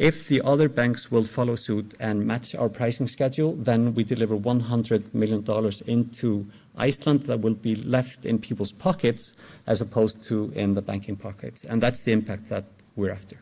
If the other banks will follow suit and match our pricing schedule, then we deliver $100 million into Iceland that will be left in people's pockets as opposed to in the banking pockets. And that's the impact that we're after.